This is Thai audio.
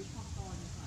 วิทย์องกรน